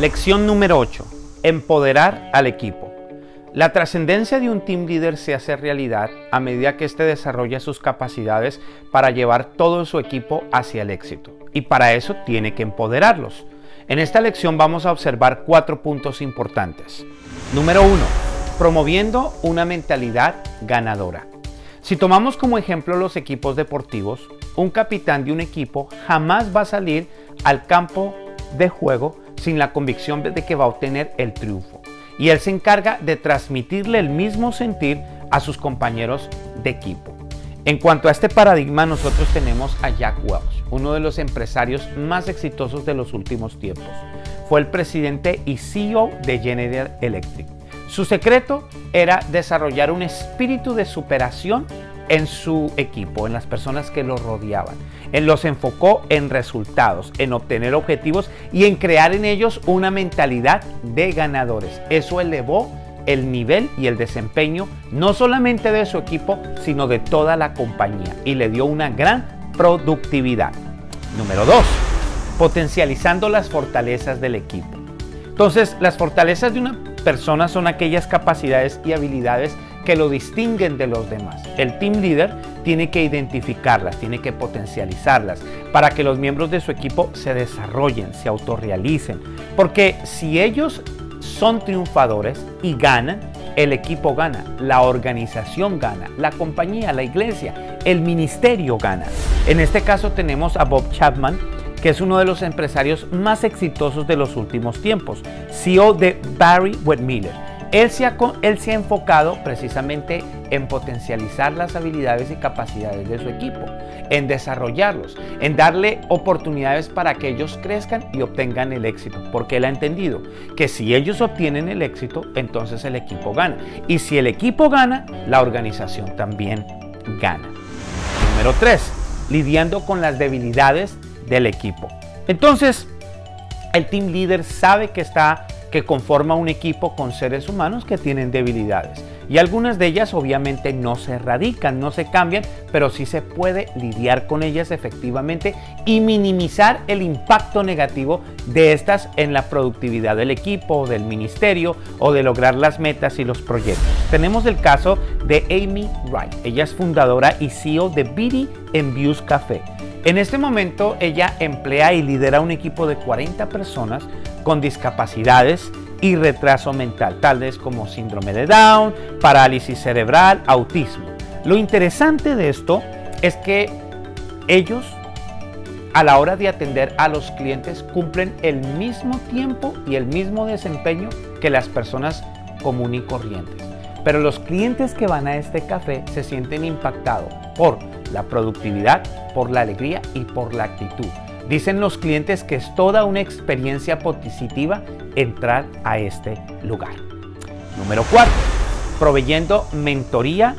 Lección número 8. Empoderar al equipo. La trascendencia de un team leader se hace realidad a medida que éste desarrolla sus capacidades para llevar todo su equipo hacia el éxito. Y para eso tiene que empoderarlos. En esta lección vamos a observar cuatro puntos importantes. Número 1. Promoviendo una mentalidad ganadora. Si tomamos como ejemplo los equipos deportivos, un capitán de un equipo jamás va a salir al campo de juego sin la convicción de que va a obtener el triunfo. Y él se encarga de transmitirle el mismo sentir a sus compañeros de equipo. En cuanto a este paradigma, nosotros tenemos a Jack Welch, uno de los empresarios más exitosos de los últimos tiempos. Fue el presidente y CEO de General Electric. Su secreto era desarrollar un espíritu de superación en su equipo, en las personas que lo rodeaban. Él los enfocó en resultados, en obtener objetivos y en crear en ellos una mentalidad de ganadores. Eso elevó el nivel y el desempeño no solamente de su equipo, sino de toda la compañía y le dio una gran productividad. Número 2. Potencializando las fortalezas del equipo. Entonces, las fortalezas de una persona son aquellas capacidades y habilidades que lo distinguen de los demás. El team leader tiene que identificarlas, tiene que potencializarlas para que los miembros de su equipo se desarrollen, se autorrealicen. Porque si ellos son triunfadores y ganan, el equipo gana, la organización gana, la compañía, la iglesia, el ministerio gana. En este caso tenemos a Bob Chapman, que es uno de los empresarios más exitosos de los últimos tiempos, CEO de Barry Wetmiller él se, ha, él se ha enfocado precisamente en potencializar las habilidades y capacidades de su equipo, en desarrollarlos, en darle oportunidades para que ellos crezcan y obtengan el éxito, porque él ha entendido que si ellos obtienen el éxito, entonces el equipo gana. Y si el equipo gana, la organización también gana. Número 3. Lidiando con las debilidades del equipo. Entonces, el team leader sabe que está que conforma un equipo con seres humanos que tienen debilidades. Y algunas de ellas obviamente no se erradican, no se cambian, pero sí se puede lidiar con ellas efectivamente y minimizar el impacto negativo de estas en la productividad del equipo, del ministerio o de lograr las metas y los proyectos. Tenemos el caso de Amy Wright. Ella es fundadora y CEO de en Views Café. En este momento ella emplea y lidera un equipo de 40 personas con discapacidades y retraso mental, tales como síndrome de Down, parálisis cerebral, autismo. Lo interesante de esto es que ellos a la hora de atender a los clientes cumplen el mismo tiempo y el mismo desempeño que las personas comunes y corrientes. Pero los clientes que van a este café se sienten impactados por la productividad, por la alegría y por la actitud. Dicen los clientes que es toda una experiencia positiva entrar a este lugar. Número 4. Proveyendo mentoría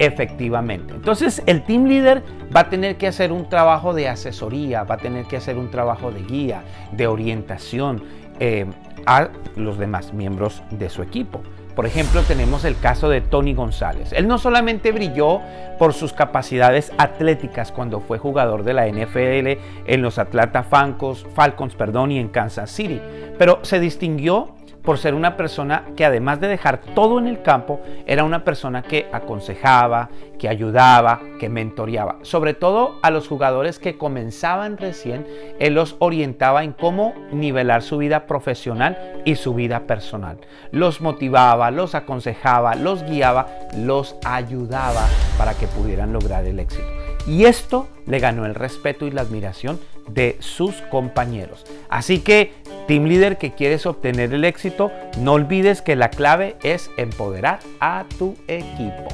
efectivamente. Entonces el team leader va a tener que hacer un trabajo de asesoría, va a tener que hacer un trabajo de guía, de orientación eh, a los demás miembros de su equipo. Por ejemplo, tenemos el caso de Tony González. Él no solamente brilló por sus capacidades atléticas cuando fue jugador de la NFL en los Atlanta Falcons, Falcons perdón, y en Kansas City, pero se distinguió por ser una persona que además de dejar todo en el campo, era una persona que aconsejaba, que ayudaba, que mentoreaba. Sobre todo a los jugadores que comenzaban recién, él los orientaba en cómo nivelar su vida profesional y su vida personal. Los motivaba, los aconsejaba, los guiaba, los ayudaba para que pudieran lograr el éxito. Y esto le ganó el respeto y la admiración de sus compañeros. Así que Team Leader que quieres obtener el éxito, no olvides que la clave es empoderar a tu equipo.